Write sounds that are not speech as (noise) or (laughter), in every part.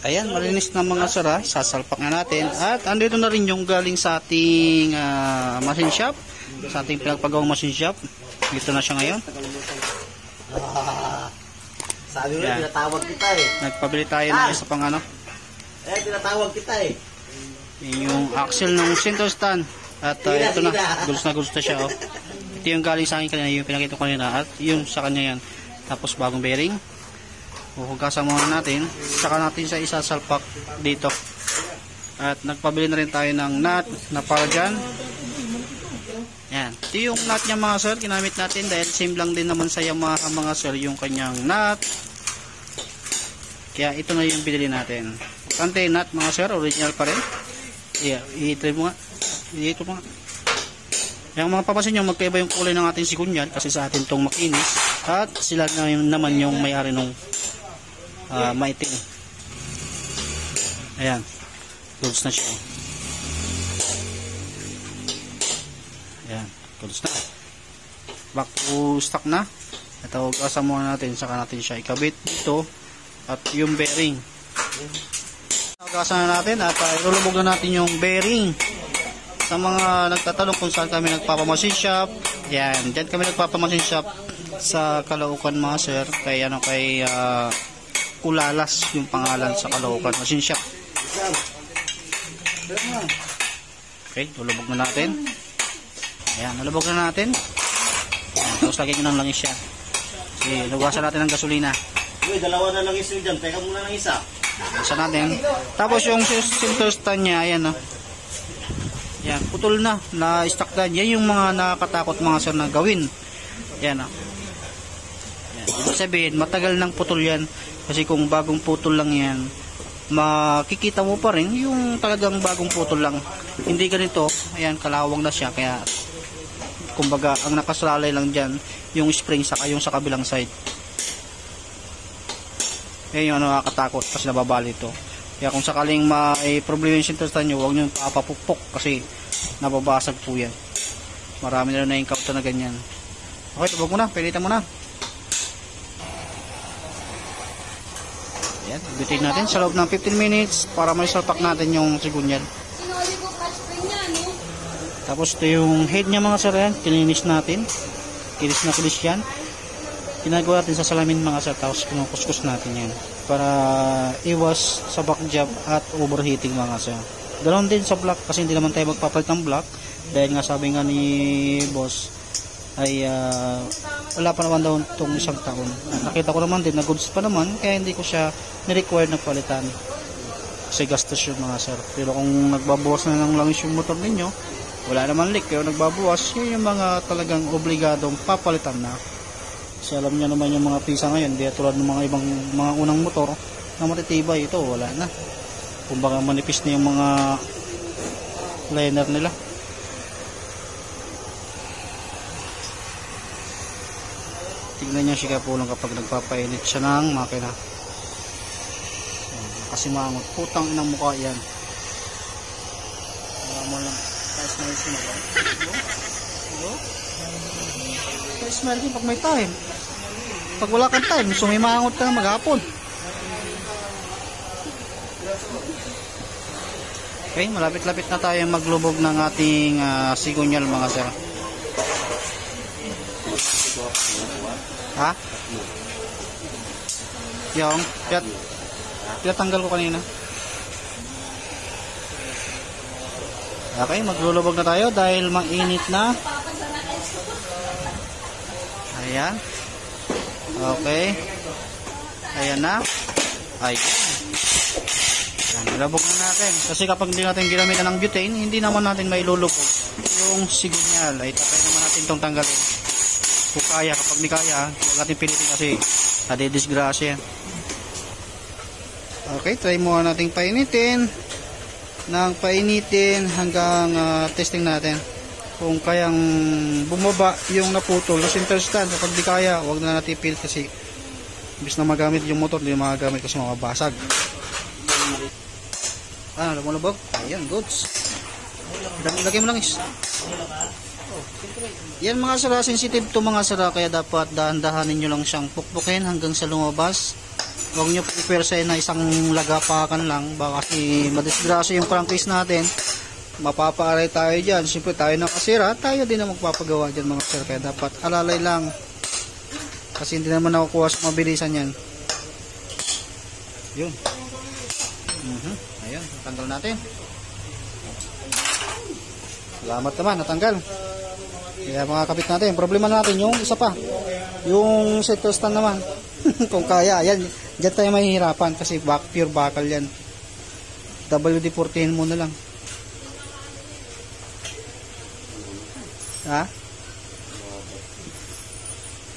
Ayan, malinis na mga sara. Sasalpak na natin. At andito na rin yung galing sa ating ah, machine shop. Sa ating pinagpagawang machine shop. Dito na siya ngayon. (laughs) Sabi mo, Yan. tinatawag kita eh. Nagpabili tayo ng isa pang ano. Eh, tinatawag kita eh. Yun Yung axle ng center stand. At ah, ito na. Gulos na gulos na siya. Oh. Ito yung galing sa akin kanina. Yung pinakita ko kanina. At yung sa kanya yan. Tapos bagong bearing. Huhugasan muna natin. Saka natin siya isasalpak dito. At nagpabili na rin tayo ng nut na para dyan. Yan. Ito yung nut niya mga sir. Ginamit natin dahil same lang din naman sa Yamaha mga sir yung kanyang nut. Kaya ito na yung binili natin. Kante nut mga sir. Original pa rin. Yeah, i-try mo nga. Dito mo nga. Yung mga papansin nyo, magkaiba yung kulay ng ating sikunyal kasi sa atin tong makinis. At sila na naman yung may-ari nung ah, maitim. Ayan. Goods na siya. Ayan. Goods na. Back to stock na. Ito, hugasan muna natin. Saka natin siya ikabit dito. At yung bearing. Hugasan na natin at uh, ilulubog na natin yung bearing. Sa mga nagtatanong kung saan kami nagpapamasin shop, yan, dyan kami nagpapamasin shop sa Caloocan mga sir, kay ano kay ah, Kulalas yung pangalan sa Caloocan Machine Shop. Okay, lulubog na natin. Ayan, nalubog na natin. Ayan, tapos lagyan nyo ng langis siya. Kasi lugasan natin ng gasolina. Uy, dalawa na lang isa dyan. Teka muna ng isa. Isa natin. Tapos yung center stand niya, ayan oh. Yan, putol na, na stock na. Yan yung mga nakakatakot mga sir na gawin. Yan oh. Yan. Ibig sabihin, matagal nang putol yan. Kasi kung bagong putol lang yan, makikita mo pa rin yung talagang bagong putol lang. Hindi ganito, ayan, kalawang na siya. Kaya, kumbaga, ang nakasalalay lang dyan, yung spring saka yung sa kabilang side. Yan yung ano, nakakatakot kasi nababali ito. Kaya kung sakaling may problema yung sinterstan nyo, huwag nyo papapukpok kasi nababasag po yan. Marami na rin na-encounter na ganyan. Okay, tubog mo na. Pilitan mo Ayan, bitin natin sa loob ng 15 minutes para may salpak natin yung niya, no? Tapos ito yung head niya mga sir, yan. Kininis natin. Kinis na kinis yan. Ginagawa natin sa salamin mga sir, tapos kinukuskus natin yan. Para iwas sa back job at overheating mga sir. Ganoon din sa block kasi hindi naman tayo magpapalit ng block. Dahil nga sabi nga ni boss ay ah, wala pa naman daw itong isang taon. Nakita ko naman din na goods pa naman kaya hindi ko siya ni-require na palitan. Kasi gastos yung mga sir. Pero kung nagbabawas na ng langis yung motor ninyo, wala naman leak pero nagbabawas, yun yung mga talagang obligadong papalitan na. Kasi alam niyo naman yung mga pisa ngayon, di tulad ng mga ibang mga unang motor na matitibay ito, wala na. Kumbaga manipis na yung mga liner nila. Tignan niyo si Kapulong kapag nagpapainit siya ng makina. Kasi mangot. Putang inang mukha yan. Wala mo lang. Siya na ba? Hello? Kaya smile din pag may time. Pag wala kang time, sumimangot ka na maghapon. Okay, malapit-lapit na tayo maglubog ng ating ah, sigunyal mga sir. Ha? Yung, piyat, tanggal ko kanina. Okay, maglulubog na tayo dahil mainit na. Ayan. Okay. Ayan na. Ayan. Ayan, nilabog na natin. Kasi kapag hindi natin ginamitan ng butane, hindi naman natin mailulubog. Yung sigunyal, ay tatay naman natin itong tanggalin. Kung kaya, kapag di kaya, huwag natin pilitin kasi nadidisgrasya. Okay, try muna natin painitin. Ng painitin hanggang ah, testing natin. Kung kayang bumaba yung naputol na center stand kapag di kaya huwag na natin pilit kasi imbis na magamit yung motor hindi magagamit kasi mababasag. Ah lumulubog. Ayan goods. Lagay mo lang is yan mga sara sensitive to mga sara kaya dapat dahan-dahanin nyo lang siyang pukpukin hanggang sa lumabas. Huwag nyo i-perse na isang lagapakan lang baka kasi madisgrasya yung crankcase natin. Mapapaaray tayo dyan. Siyempre tayo nakasira tayo din ang magpapagawa dyan mga sir kaya dapat alalay lang. Kasi hindi naman nakukuha sa mabilisan yan. Yun. Mhm. Ayun natanggal natin. Salamat naman natanggal kaya mga kapit natin problema natin yung isa pa. Yung stand naman. (laughs) Kung kaya yan dyan tayo mahihirapan kasi back, pure bakal yan. WD-14 muna lang. Ha?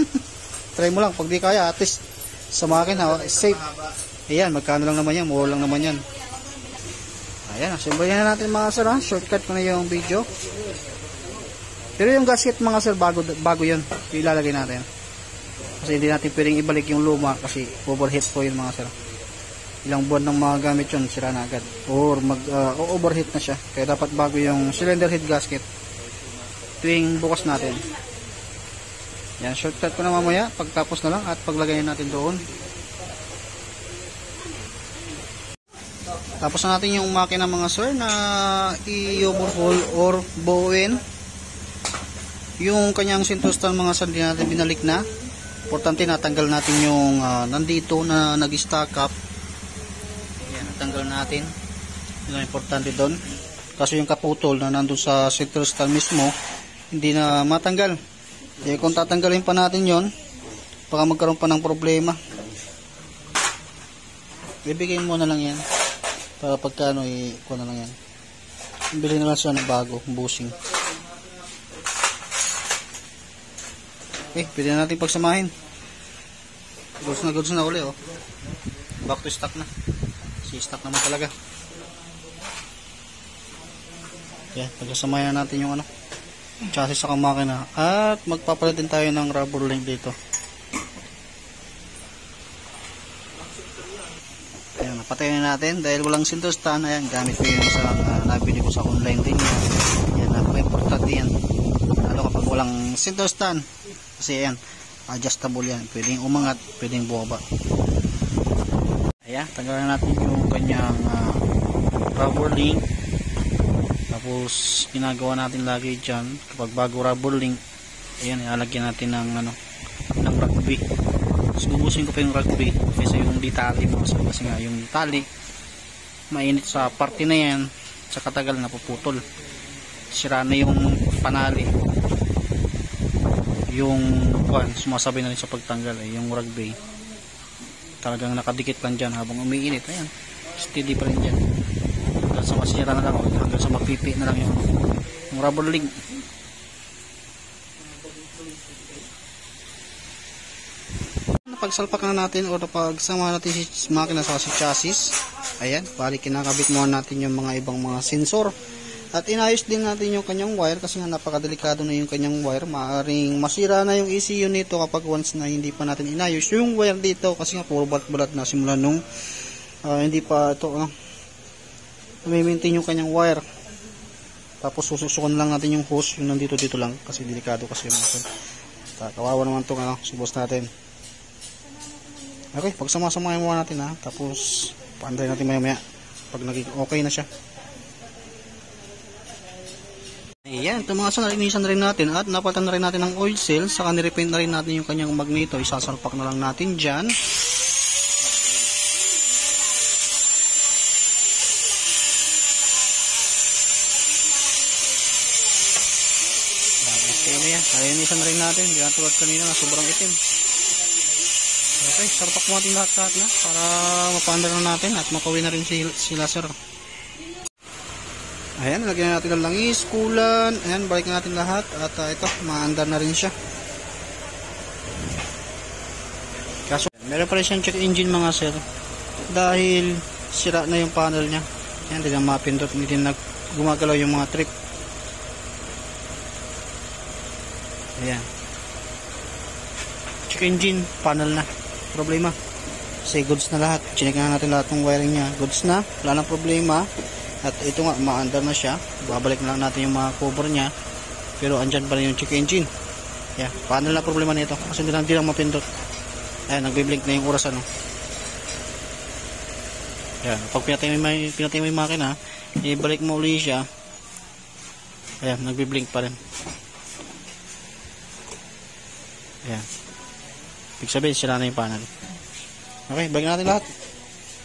(laughs) Try mo lang pag di kaya at least sa makina safe. Ayan magkano lang naman yan mura lang naman yan. Ayan simbayan na natin mga sir ha? Shortcut ko na yung video pero yung gasket mga sir bago, bago yun. Ilalagay natin. Kasi hindi natin pwedeng ibalik yung luma kasi overheat po yun mga sir. Ilang buwan ng mga gamit yun sira na agad. Or mag uh, overheat na siya. Kaya dapat bago yung cylinder head gasket tuwing bukas natin. Yan shortcut ko na mamaya. Pagtapos na lang at paglagay natin doon. Tapos na natin yung makina mga sir na i-overhaul or bowin yung kanyang sintustan mga sir di natin binalik na. Importante natanggal natin yung ah, nandito na nag-stack up. Yan natanggal natin. Yun ang importante doon. Kasi yung kaputol na nandun sa center stand mismo hindi na matanggal. Eh kung tatanggalin pa natin yon baka magkaroon pa ng problema. Ibigay mo na lang yan. Para pagkano i kuha na lang yan. Bili na lang siya ng bago bushing okay pwede na natin pagsamahin. Goods na goods na uli oh. Back to stock na. Si stock naman talaga. Yan pagsasamahin na natin yung ano chassis sa makina. At magpapalit din tayo ng rubber link dito. Ayan napatayin na natin. Dahil walang sinter stand ayan gamit ko yung sa uh, nabili ko sa online din yan yan napaka-importante yan. Lalo kapag walang sinter stand kasi ayan adjustable yan. Pwedeng umangat pwedeng bumaba. Ayan tanggalan natin yung kanyang uh, rubber link. Tapos ginagawa natin lagi dyan kapag bago rubber link ayan ilalagyan natin ng ano ng rugby. Tapos ko pa yung rugby kasi yung di tali mo. Kasi nga yung tali mainit sa parte na yan sa katagal napuputol. Sira na yung panali yung kwan sumasabay na rin sa pagtanggal eh, yung rugby. Talagang nakadikit lang dyan habang umiinit. Ayan steady pa rin dyan. Hanggang sa masira na lang o hanggang sa mapipi na lang yung, yung rubber link napagsalpak na natin o napagsama natin si makina sa si chassis. Ayan bali kinakabit muna natin yung mga ibang mga sensor at inayos din natin yung kanyang wire kasi nga napakadelikado na yung kanyang wire. Maaring masira na yung ECU nito kapag once na hindi pa natin inayos yung wire dito kasi nga puro balat-balat na simula nung ah, hindi pa ito uh, maintain yung kanyang wire. Tapos sususukan lang natin yung hose yung nandito dito lang kasi delikado kasi yung natin kawawa naman itong ano, subos natin. Okay pagsamasamahin muna natin ha tapos paanday natin maya maya pag naging okay na siya Ayan, ito mga sa nalinisan na rin natin at napalitan na rin natin ng oil seal saka nirepaint na rin natin yung kanyang magneto isasalpak na lang natin dyan Okay na yan. Na rin natin. Hindi na tulad kanina na sobrang itim. Okay, sarpak mo natin lahat-lahat na para mapaandar na natin at makawin na rin si, sila sir. Ayan, lagyan natin ng langis, kulan. Ayan, balik natin lahat at uh, ito, maandar na rin siya. Kaso, meron pa rin siyang check engine mga sir. Dahil sira na yung panel niya. Ayan, hindi na mapindot. Hindi na gumagalaw yung mga trip. Ayan. Check engine, panel na. Problema. Kasi goods na lahat. Chinek na natin lahat ng wiring niya. Goods na. Wala nang problema. At ito nga, maandar na siya. Babalik na lang natin yung mga cover niya. Pero andyan pa rin yung check engine. Yeah, panel na problema nito. Kasi hindi lang, hindi lang mapindot. Ayan, nagbiblink na yung oras ano. Yan. Pag pinatay mo yung makina, ibalik mo uli siya. Ayan, nagbi-blink pa rin. Ayan. Ibig sabihin, sira na yung panel. Okay, balik natin lahat.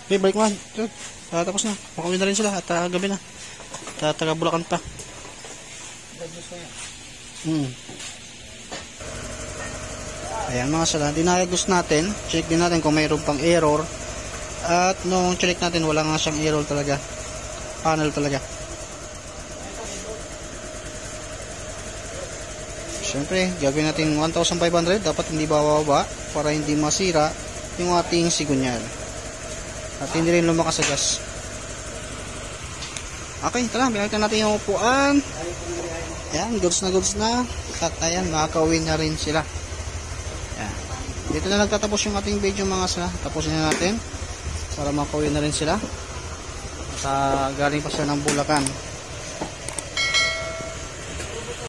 Okay, balik mo. Good. Ah, tapos na. Makawin na rin sila at ah, gabi na. At uh, taga Bulacan pa. Hmm. Ayan mga sala, dinayagos natin. Check din natin kung mayroon pang error. At nung check natin, wala nga siyang error talaga. Panel talaga. Siyempre, gagawin natin 1,500. Dapat hindi bababa para hindi masira yung ating sigunyal. At hindi rin lumakas sa gas. Okay, tara, binalikan natin yung upuan. Ayan, goods na goods na. At ayan, makakawin na rin sila. Ayan. Dito na nagtatapos yung ating video mga sila. Tapusin na natin para makawin na rin sila. At ah, galing pa sila ng Bulacan.